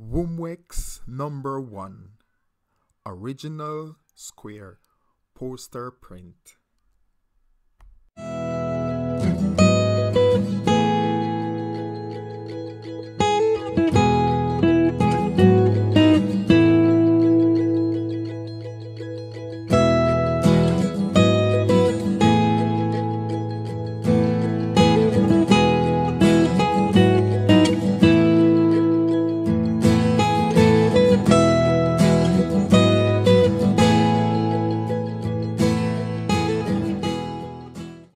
Womwex number one. Original square poster print.